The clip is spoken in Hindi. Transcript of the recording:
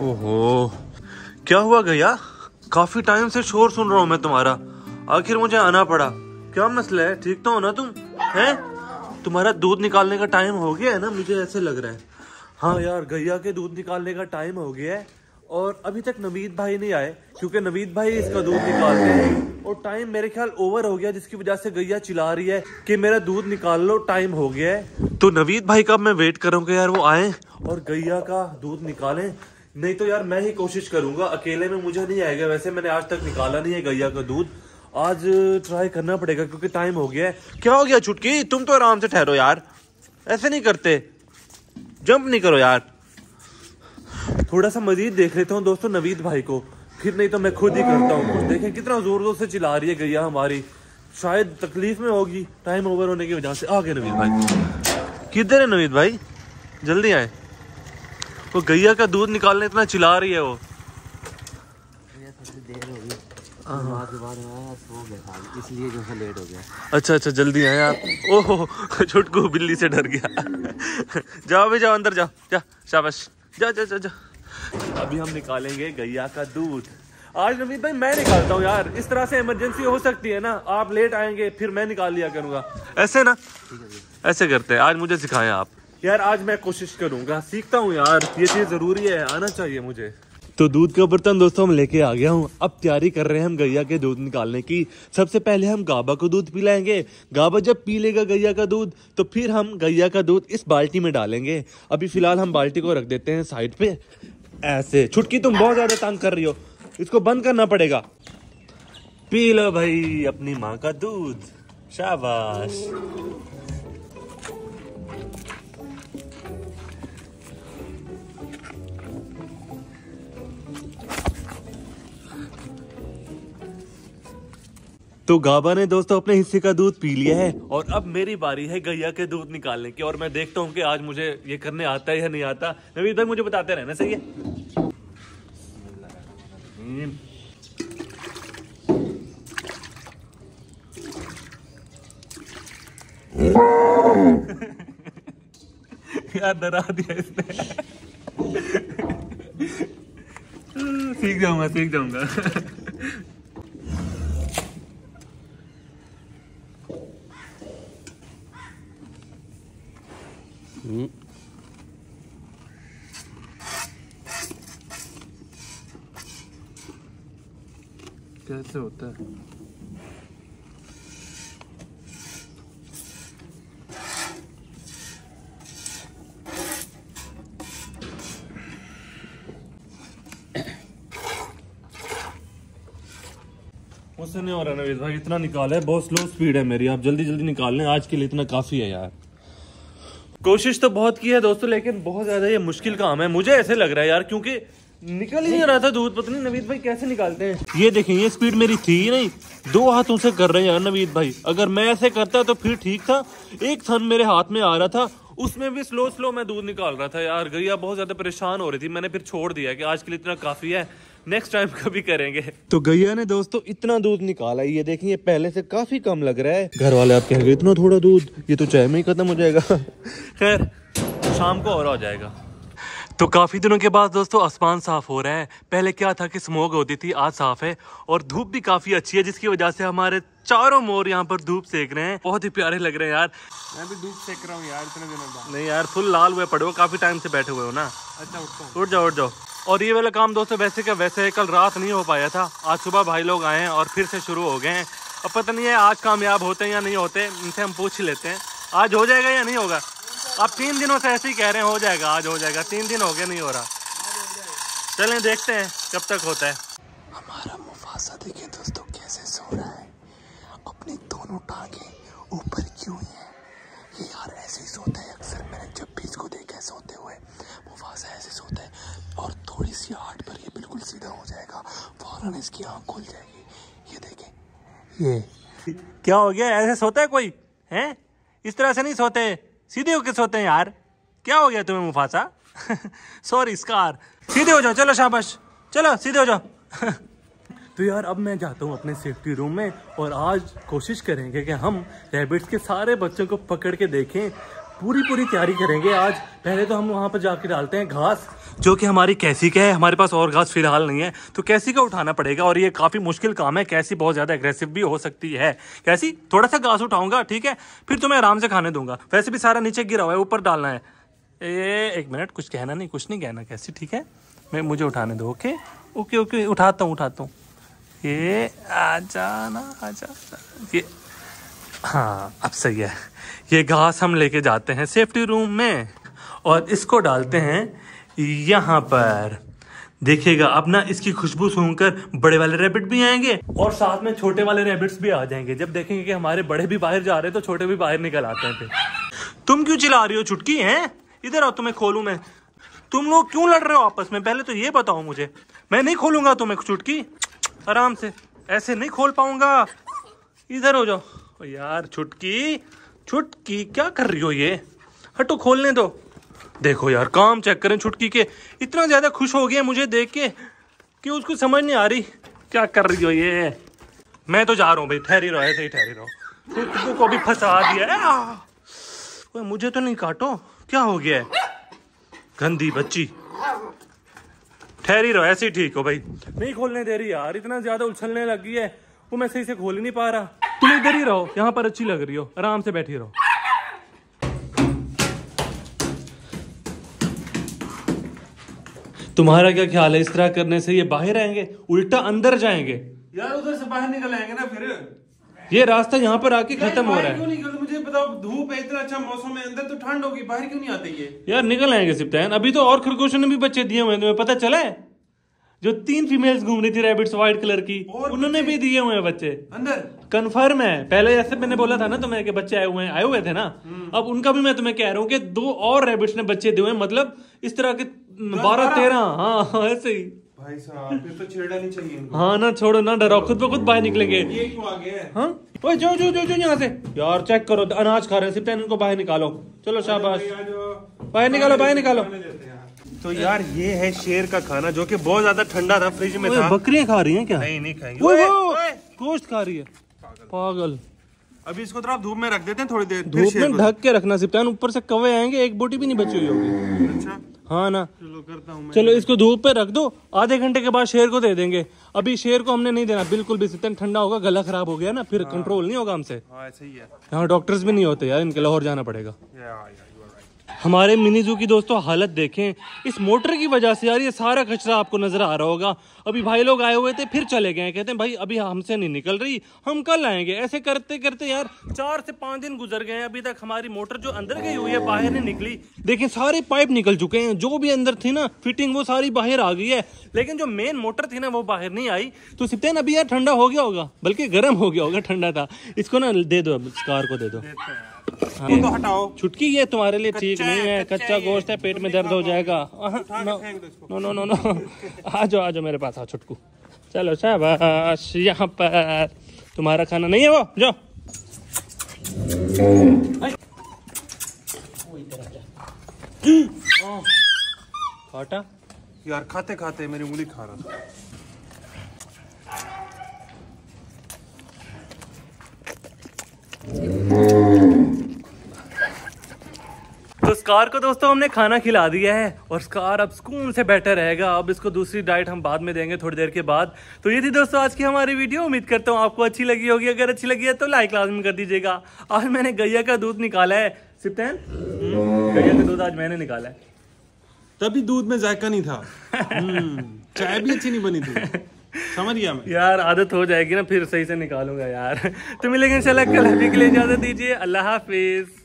ओहो। क्या हुआ गया? काफ़ी टाइम से शोर सुन रहा हूँ मैं तुम्हारा। आखिर मुझे आना पड़ा। क्या मसला है? ठीक तो हो ना तुम? हैं? तुम्हारा दूध निकालने का टाइम हो गया है ना? मुझे ऐसे लग रहा है। हाँ यार, गैया के दूध निकालने का टाइम हो गया है। और अभी तक नवीद भाई नहीं आए, क्योंकि नवीद भाई इसका दूध निकालते हैं। और टाइम मेरे ख्याल ओवर हो गया जिसकी वजह से गैया चिल्ला रही है कि मेरा दूध निकाल लो टाइम हो गया है। तो नवीद भाई का मैं वेट करूँगा यार वो आए। और गैया का दूध निकालें। नहीं तो यार मैं ही कोशिश करूँगा अकेले में मुझे नहीं आएगा। वैसे मैंने आज तक निकाला नहीं है गैया का दूध। आज ट्राई करना पड़ेगा क्योंकि टाइम हो गया है। क्या हो गया छुटकी तुम तो आराम से ठहरो यार। ऐसे नहीं करते। जंप नहीं करो यार। थोड़ा सा मजीद देख लेता हूँ दोस्तों नवीद भाई को। फिर नहीं तो मैं खुद ही करता हूँ। कुछ देखें कितना ज़ोर ज़ोर से चिल्ला रही है गैया हमारी। शायद तकलीफ़ में होगी। टाइम ओवर होने की वजह से। आ गए नवीद भाई। किधर है नवीद भाई? जल्दी आए। वो गैया का दूध निकालने इतना चिल्ला रही है वो। इसलिए जो है लेट हो गया। अच्छा अच्छा जल्दी आए आप। ओहो छुटकू बिल्ली से डर गया। जाओ भी जाओ अंदर जाओ। जा शाबाश। जा जा जा जा। अभी हम निकालेंगे गैया का दूध। आज नवीद भाई, मैं निकालता हूँ यार। इस तरह से इमरजेंसी हो सकती है ना? आप लेट आएँगे, फिर मैं निकाल लिया करूँगा। ऐसे ना? ऐसे करते हैं। आज मुझे सिखाएँ आप। यार, आज मैं कोशिश करूँगा। सीखता हूँ यार। ये चीज़ ज़रूरी है। आना चाहिए मुझे। तो दूध का बर्तन दोस्तों, हम लेके आ गया हूँ। अब तैयारी कर रहे हैं हम गैया के दूध निकालने की। सबसे पहले हम गाबा को दूध पिलाएँगे। गाबा जब पी लेगा गैया का दूध तो फिर हम गैया का दूध इस बाल्टी में डालेंगे। अभी फ़िलहाल हम बाल्टी को रख देते हैं साइड पे। ऐसे। छुटकी तुम बहुत ज़्यादा तंग कर रही हो। इसको बंद करना पड़ेगा। पी लो भाई अपनी माँ का दूध। शाबाश। तो गाबा ने दोस्तों अपने हिस्से का दूध पी लिया है और अब मेरी बारी है गैया के दूध निकालने की और मैं देखता हूँ कि आज मुझे ये करने आता है या नहीं आता। नवीद भाई मुझे बताते रहना, सही है? यार डरा दिया इसने। सीख जाऊँगा सीख जाऊँगा। कैसे होता है। नहीं हो रहा नवीद भाई, इतना निकाला है, बहुत स्लो स्पीड है मेरी, आप जल्दी जल्दी निकाल लें, आज के लिए इतना काफ़ी है यार। कोशिश तो बहुत की है दोस्तों, लेकिन बहुत ज़्यादा ये मुश्किल काम है। मुझे ऐसे लग रहा है यार, क्योंकि निकल ही नहीं रहा था दूध पता नहीं नवीद भाई कैसे निकालते हैं। ये देखें ये स्पीड मेरी थी ही नहीं। दो हाथों से कर रहे हैं यार नवीद भाई। अगर मैं ऐसे करता तो फिर ठीक था। एक थन मेरे हाथ में आ रहा था उसमें भी स्लो स्लो मैं दूध निकाल रहा था यार। गैया बहुत ज़्यादा परेशान हो रही थी मैंने फिर छोड़ दिया कि आज के लिए इतना काफ़ी है नेक्स्ट टाइम कभी करेंगे। तो गैया ने दोस्तों इतना दूध निकाला ये देखें ये पहले से काफ़ी कम लग रहा है। घर वाले आप कहेंगे इतना थोड़ा दूध ये तो चाय में ही खत्म हो जाएगा। खैर शाम को और हो जाएगा। तो काफ़ी दिनों के बाद दोस्तों आसमान साफ़ हो रहा है। पहले क्या था कि स्मोक होती थी आज साफ़ है और धूप भी काफ़ी अच्छी है जिसकी वजह से हमारे चारों मोर यहाँ पर धूप सेक रहे हैं। बहुत ही प्यारे लग रहे हैं यार। मैं भी धूप सेक रहा हूँ यार इतने दिनों बाद। नहीं यार फुल लाल हुए पड़े हो काफ़ी टाइम से बैठे हुए हो ना। अच्छा उठता हूँ उठ जाओ उठ जाओ। और ये वाला काम दोस्तों वैसे का वैसे कल रात नहीं हो पाया था। आज सुबह भाई लोग आए हैं और फिर से शुरू हो गए हैं। अब पता नहीं है आज कामयाब होते हैं या नहीं होते इनसे हम पूछ ही लेते हैं। आज हो जाएगा या नहीं होगा? आप तीन दिनों से ऐसे ही कह रहे हैं हो जाएगा आज हो जाएगा। तीन दिन हो गए नहीं हो रहा। चलें देखते हैं कब तक होता है। हमारा मुफासा देखिए दोस्तों कैसे सो रहा है। अपनी दोनों टांगे ऊपर क्यों है? ये यार ऐसे ही सोता है अक्सर मैंने जब भी इसको देखा है सोते हुए। मुफासा ऐसे सोता है और थोड़ी सी हार्ट पर ये बिल्कुल सीधा हो जाएगा। फ़ौरन इसकी आँख खुल जाएगी। ये देखें ये। क्या हो गया? ऐसे सोता है कोई? हैं? इस तरह से नहीं सोते। सीधे होके सोते हैं यार। क्या हो गया तुम्हें मुफासा? सॉरी स्कार सीधे हो जाओ, चलो शाबाश। चलो, सीधे हो जाओ। तो यार, अब मैं जाता हूँ अपने सेफ्टी रूम में और आज कोशिश करेंगे कि हम रैबिट्स के सारे बच्चों को पकड़ के देखें। पूरी पूरी तैयारी करेंगे। आज पहले तो हम वहाँ पर जाके डालते हैं घास, जो कि हमारी कैसी का है। हमारे पास और घास फ़िलहाल नहीं है। तो कैसी का उठाना पड़ेगा? और ये काफ़ी मुश्किल काम है। कैसी बहुत ज़्यादा एग्रेसिव भी हो सकती है। कैसी? थोड़ा सा घास उठाऊँगा, ठीक है? फिर तुम्हें आराम से खाने दूँगा। वैसे भी सारा नीचे गिरा हुआ है, ऊपर डालना है। ए, एक मिनट, कुछ कहना नहीं, कुछ नहीं कहना। कैसी? ठीक है? मैं, मुझे उठाने दो, ओके? ओके ओके, उठाता हूँ उठाता हूँ। ये आ जाना आ जाना ये हाँ अब सही है। ये घास हम लेके जाते हैं सेफ्टी रूम में और इसको डालते हैं यहाँ पर। देखिएगा, अब ना इसकी खुशबू सूंघकर बड़े वाले रैबिट भी आएँगे और साथ में छोटे वाले रैबिट्स भी आ जाएँगे। जब देखेंगे कि हमारे बड़े भी बाहर जा रहे हैं तो छोटे भी बाहर निकल आते हैं तुम क्यों चिल्ला रही हो, चुटकी, हैं? इधर आओ, तुम्हें खोलूं मैं। तुम लोग क्यों लड़ रहे हो आपस में? पहले तो ये बताओ मुझे। मैं नहीं खोलूँगा तुम्हें, चुटकी। आराम से। ऐसे नहीं खोल पाऊँगा। इधर हो जाओ। ओ यार, छुटकी? छुटकी? क्या कर रही हो ये? हटो, खोलने दो। देखो यार, काम चेक करें छुटकी के। इतना ज़्यादा खुश हो गया मुझे देख के कि उसको समझ नहीं आ रही क्या कर रही हो ये। मैं तो जा रहा हूँ भाई, ठहरी रहो, ऐसे ही ठहरी रहो। छुटकू को भी फंसा दिया है। मुझे तो नहीं काटो। क्या हो गया है? गंदी बच्ची। ठहरी रहो, ऐसे ही ठीक हो भाई। नहीं खोलने दे रही यार, इतना ज़्यादा उछलने लगी है। वो मैं सही से खोल ही नहीं पा रहा। तुम इधर ही रहो यहाँ पर अच्छी लग रही हो आराम से बैठी रहो। तुम्हारा क्या ख्याल है इस तरह करने से ये बाहर आएँगे उल्टा अंदर जाएँगे? यार उधर से बाहर निकल आएँगे ना फिर। ये रास्ता यहाँ पर आके खत्म हो रहा है। क्यों निकल? मुझे बताओ धूप है इतना अच्छा मौसम है अंदर तो ठंड होगी बाहर क्यों नहीं आते ये? यार निकल आएँगे सिप्तान। अभी तो और खरगोशों ने भी बच्चे दिए हुए हैं तुम्हें पता चला है? जो तीन फीमेल्स घूम रही थी रैबिट्स व्हाइट कलर की उन्होंने भी दिए हुए हैं बच्चे। अंदर। कंफर्म है। पहले जैसे मैंने बोला था ना तुम्हें कि बच्चे आए हुए हैं आए हुए थे ना? अब उनका भी मैं तुम्हें कह रहा हूँ कि दो और रैबिट्स ने बच्चे दिए हुए मतलब इस तरह के बारह। तेरह हाँ ऐसे ही। भाई साहब तो छेड़ा नहीं चाहिए इनको। हाँ ना छोड़ो ना डरो खुद ब खुद बाहर निकलेंगे। ये क्यों आ गया हाँ? ओए जो जो जो जो यहाँ से। यार चेक करो अनाज खा रहे हैं सिप्तान इनको बाहर निकालो। चलो शाबाश। बाहर निकालो बाहर निकालो। हैं। तो यार ये है शेर का खाना जो कि बहुत ज़्यादा ठंडा था फ्रिज में था। बकरियाँ खा रही हैं क्या? नहीं नहीं खाएँगे। ओए ओए, वो गोश्त खा रही है। पागल। अभी इसको थोड़ा धूप में रख देते हैं थोड़ी देर धूप में ढक के रखना सिप्तान। ऊपर से कवे आएँगे एक बोटी भी नहीं बची हुई होगी। अच्छा। हाँ ना। चलो करता हूँ चलो इसको धूप पे रख दो आधे घंटे के बाद शेर को दे देंगे। अभी शेर को हमने नहीं देना बिल्कुल भी सिप्तान ठंडा होगा गला खराब हो गया ना फिर कंट्रोल नहीं होगा हमसे। हाँ है डॉक्टर्स भी नहीं होते यार इनके लाहौर जाना पड़ेगा या, या, you are right. हमारे मिनी जू की दोस्तों हालत देखें, इस मोटर की वजह से यार ये सारा कचरा आपको नज़र आ रहा होगा। अभी भाई लोग आए हुए थे, फिर चले गए, कहते हैं, भाई, अभी हमसे नहीं निकल रही, हम कल आएँगे। ऐसे करते करते यार चार से पाँच दिन गुजर गए हैं। अभी तक हमारी मोटर जो अंदर गई हुई है, बाहर नहीं निकली। देखें सारे पाइप निकल चुके हैं। जो भी अंदर थी ना, फिटिंग वो सारी बाहर आ गई है। लेकिन जो मेन मोटर थी ना, वो बाहर नहीं आई। तो सिप्तेन, अभी यार ठंडा हो गया होगा, बल्कि गर्म हो गया होगा, ठंडा था। इसको ना दे दो कार को दे दो। तो हटाओ। छुटकी ये तुम्हारे लिए ठीक नहीं है, है कच्चा कच्चा गोश्त है पेट में दर्द हो जाएगा। नो दो इसको। No no no no. आ जाओ आ जाओ मेरे पास आओ छुटकू। चलो शाबाश यहाँ पर। तुम्हारा खाना नहीं है वो? जाओ। काटा यार खाते खाते मेरी उंगली खा रहा था। स्कार को दोस्तों हमने खाना खिला दिया है और स्कार अब सुकून से बैठा रहेगा। अब इसको दूसरी डाइट हम बाद में देंगे थोड़ी देर के बाद। तो ये थी दोस्तों आज की हमारी वीडियो उम्मीद करता हूँ आपको अच्छी लगी होगी। अगर अच्छी लगी है तो लाइक लाजमी कर दीजिएगा। आज मैंने गैया का दूध निकाला है। सिप्तैन? हम्म, गैया का दूध आज मैंने निकाला है। तभी दूध में जायका नहीं था। हम्म, चाय भी अच्छी नहीं बनी थी। समझ गया मैं। यार आदत हो जाएगी ना फिर सही से निकालूँगा यार। तो मिलेंगे इंशाल्लाह कल। अभी के लिए इजाज़त दीजिए। अल्लाह हाफिज।